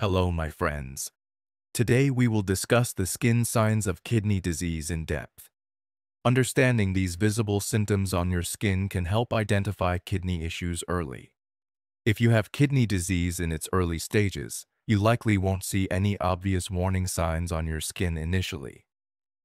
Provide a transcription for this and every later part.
Hello, my friends. Today we will discuss the skin signs of kidney disease in depth. Understanding these visible symptoms on your skin can help identify kidney issues early. If you have kidney disease in its early stages, you likely won't see any obvious warning signs on your skin initially.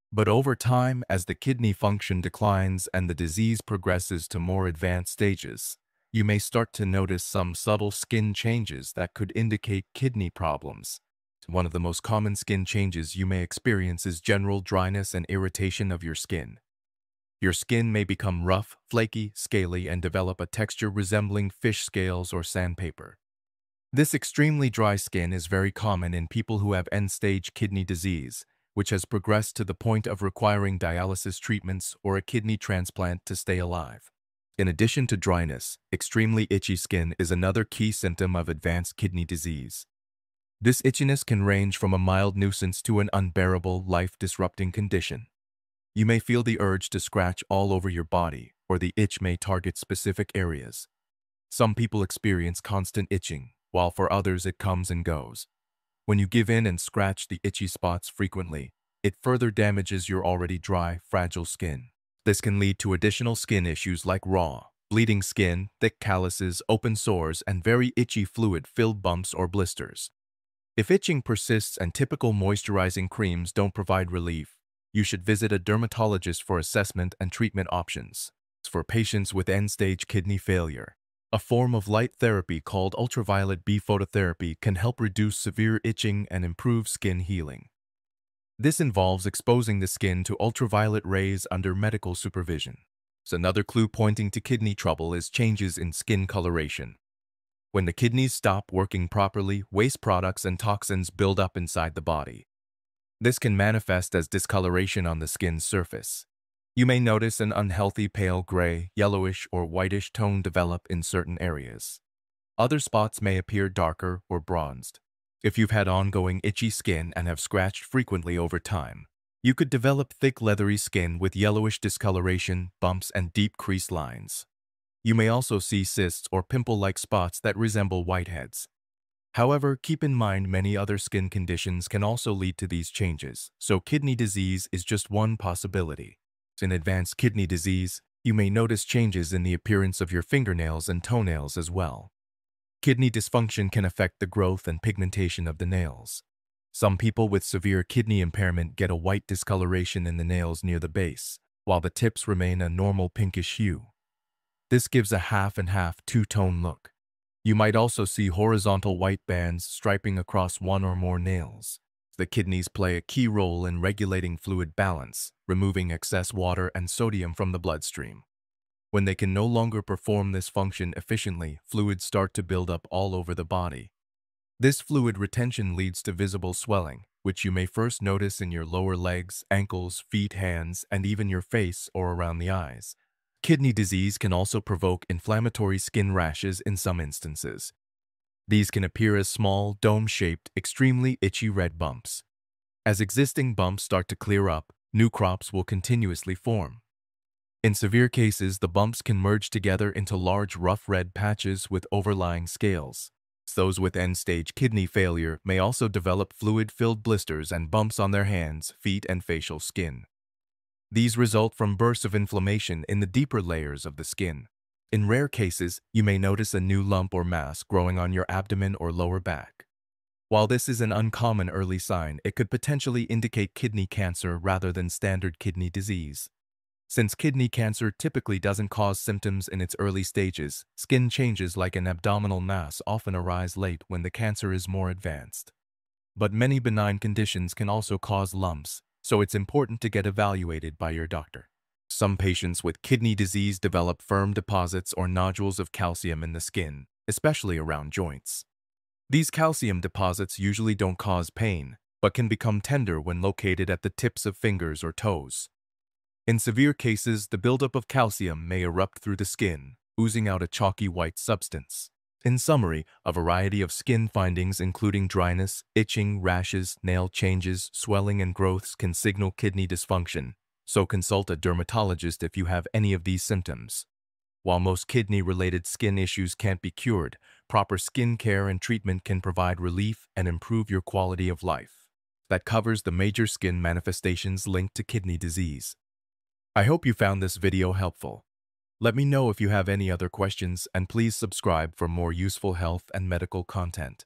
But over time, as the kidney function declines and the disease progresses to more advanced stages, you may start to notice some subtle skin changes that could indicate kidney problems. One of the most common skin changes you may experience is general dryness and irritation of your skin. Your skin may become rough, flaky, scaly, and develop a texture resembling fish scales or sandpaper. This extremely dry skin is very common in people who have end-stage kidney disease, which has progressed to the point of requiring dialysis treatments or a kidney transplant to stay alive. In addition to dryness, extremely itchy skin is another key symptom of advanced kidney disease. This itchiness can range from a mild nuisance to an unbearable, life-disrupting condition. You may feel the urge to scratch all over your body, or the itch may target specific areas. Some people experience constant itching, while for others it comes and goes. When you give in and scratch the itchy spots frequently, it further damages your already dry, fragile skin. This can lead to additional skin issues like raw, bleeding skin, thick calluses, open sores, and very itchy fluid-filled bumps or blisters. If itching persists and typical moisturizing creams don't provide relief, you should visit a dermatologist for assessment and treatment options. For patients with end-stage kidney failure, a form of light therapy called ultraviolet B phototherapy can help reduce severe itching and improve skin healing. This involves exposing the skin to ultraviolet rays under medical supervision. So another clue pointing to kidney trouble is changes in skin coloration. When the kidneys stop working properly, waste products and toxins build up inside the body. This can manifest as discoloration on the skin's surface. You may notice an unhealthy pale gray, yellowish, or whitish tone develop in certain areas. Other spots may appear darker or bronzed. If you've had ongoing itchy skin and have scratched frequently over time, you could develop thick leathery skin with yellowish discoloration, bumps, and deep crease lines. You may also see cysts or pimple-like spots that resemble whiteheads. However, keep in mind many other skin conditions can also lead to these changes, so kidney disease is just one possibility. In advanced kidney disease, you may notice changes in the appearance of your fingernails and toenails as well. Kidney dysfunction can affect the growth and pigmentation of the nails. Some people with severe kidney impairment get a white discoloration in the nails near the base, while the tips remain a normal pinkish hue. This gives a half-and-half two-tone look. You might also see horizontal white bands striping across one or more nails. The kidneys play a key role in regulating fluid balance, removing excess water and sodium from the bloodstream. When they can no longer perform this function efficiently, fluids start to build up all over the body. This fluid retention leads to visible swelling, which you may first notice in your lower legs, ankles, feet, hands, and even your face or around the eyes. Kidney disease can also provoke inflammatory skin rashes in some instances, these can appear as small, dome-shaped, extremely itchy red bumps. As existing bumps start to clear up, new crops will continuously form. In severe cases, the bumps can merge together into large rough red patches with overlying scales. Those with end-stage kidney failure may also develop fluid-filled blisters and bumps on their hands, feet, and facial skin. These result from bursts of inflammation in the deeper layers of the skin. In rare cases, you may notice a new lump or mass growing on your abdomen or lower back. While this is an uncommon early sign, it could potentially indicate kidney cancer rather than standard kidney disease. Since kidney cancer typically doesn't cause symptoms in its early stages, skin changes like an abdominal mass often arise late when the cancer is more advanced. But many benign conditions can also cause lumps, so it's important to get evaluated by your doctor. Some patients with kidney disease develop firm deposits or nodules of calcium in the skin, especially around joints. These calcium deposits usually don't cause pain, but can become tender when located at the tips of fingers or toes. In severe cases, the buildup of calcium may erupt through the skin, oozing out a chalky white substance. In summary, a variety of skin findings including dryness, itching, rashes, nail changes, swelling, and growths can signal kidney dysfunction, so consult a dermatologist if you have any of these symptoms. While most kidney-related skin issues can't be cured, proper skin care and treatment can provide relief and improve your quality of life. That covers the major skin manifestations linked to kidney disease. I hope you found this video helpful. Let me know if you have any other questions and please subscribe for more useful health and medical content.